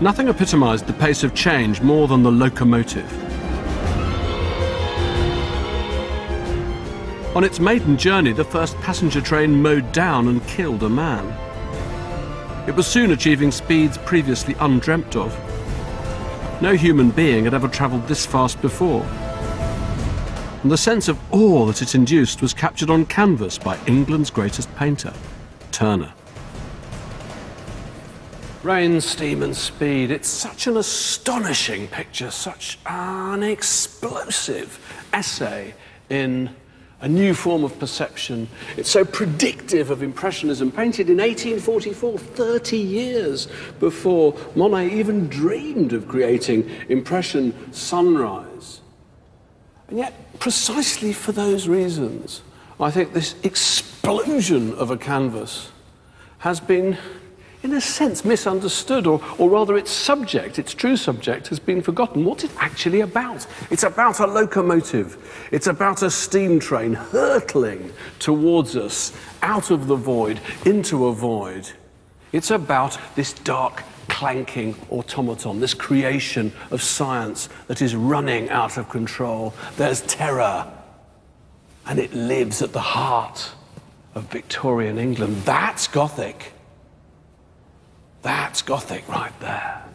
Nothing epitomised the pace of change more than the locomotive. On its maiden journey, the first passenger train mowed down and killed a man. It was soon achieving speeds previously undreamt of. No human being had ever travelled this fast before. And the sense of awe that it induced was captured on canvas by England's greatest painter, Turner. Rain, steam, and speed. It's such an astonishing picture, such an explosive essay in a new form of perception. It's so predictive of Impressionism, painted in 1844, 30 years before Monet even dreamed of creating Impression sunrise. And yet, precisely for those reasons, I think this explosion of a canvas has been in a sense, misunderstood, or, or rather, its subject, its true subject, has been forgotten. What's it actually about? It's about a locomotive, it's about a steam train hurtling towards us out of the void into a void. It's about this dark, clanking automaton, this creation of science that is running out of control. There's terror, and it lives at the heart of Victorian England. That's Gothic. That's Gothic right there.